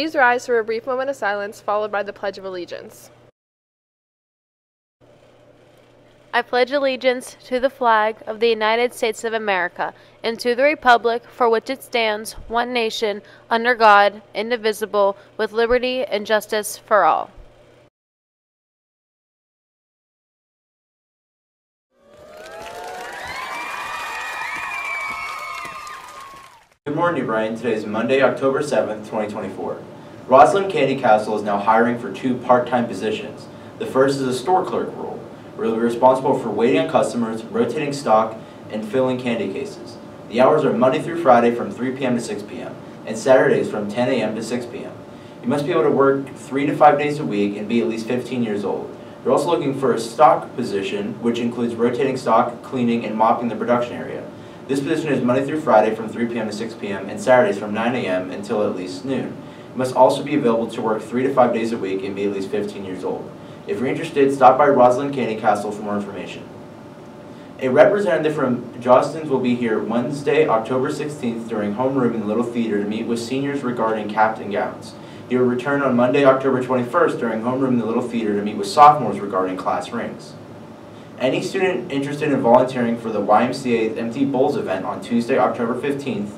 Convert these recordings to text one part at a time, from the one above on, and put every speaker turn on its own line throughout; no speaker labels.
Please rise for a brief moment of silence, followed by the Pledge of Allegiance.
I pledge allegiance to the flag of the United States of America and to the republic for which it stands, one nation, under God, indivisible, with liberty and justice for all.
Good morning, New Brighton. Today is Monday, October 7th, 2024. Rosalind Candy Castle is now hiring for two part-time positions. The first is a store clerk role, where you'll be responsible for waiting on customers, rotating stock, and filling candy cases. The hours are Monday through Friday from 3 p.m. to 6 p.m., and Saturdays from 10 a.m. to 6 p.m. You must be able to work three to five days a week and be at least 15 years old. You're also looking for a stock position, which includes rotating stock, cleaning, and mopping the production area. This position is Monday through Friday from 3 p.m. to 6 p.m. and Saturdays from 9 a.m. until at least noon. Must also be available to work 3 to 5 days a week and be at least 15 years old. If you're interested, stop by Rosalind Candy Castle for more information. A representative from Jostens will be here Wednesday, October 16th during homeroom in the Little Theater to meet with seniors regarding caps and gowns. He will return on Monday, October 21st during homeroom in the Little Theater to meet with sophomores regarding class rings. Any student interested in volunteering for the YMCA's Empty Bowls event on Tuesday, October 15th,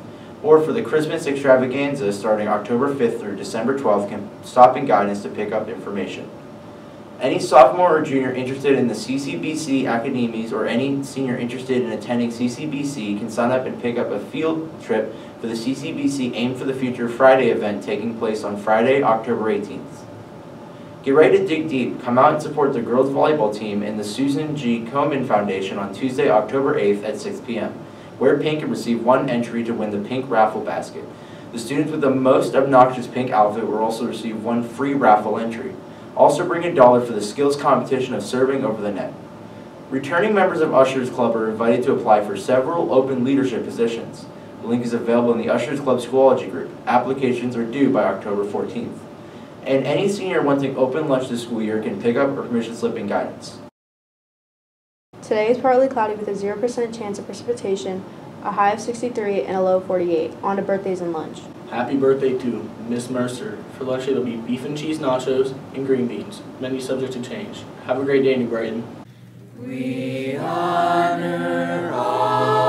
or for the Christmas extravaganza starting October 5th through December 12th can stop in guidance to pick up information. Any sophomore or junior interested in the CCBC Academies or any senior interested in attending CCBC can sign up and pick up a field trip for the CCBC Aim for the Future Friday event taking place on Friday, October 18th. Get ready to dig deep. Come out and support the girls volleyball team and the Susan G. Komen Foundation on Tuesday, October 8th at 6 p.m. Wear pink and receive one entry to win the pink raffle basket. The students with the most obnoxious pink outfit will also receive one free raffle entry. Also bring a dollar for the skills competition of serving over the net. Returning members of Ushers Club are invited to apply for several open leadership positions. The link is available in the Ushers Club Schoology group. Applications are due by October 14th and any senior wanting open lunch this school year can pick up a permission slip and guidance.
Today is partly cloudy with a 0% chance of precipitation, a high of 63 and a low of 48. On to birthdays and lunch.
Happy birthday to Miss Mercer. For lunch, it'll be beef and cheese nachos and green beans. Many subject to change. Have a great day, New Brighton.
We honor all.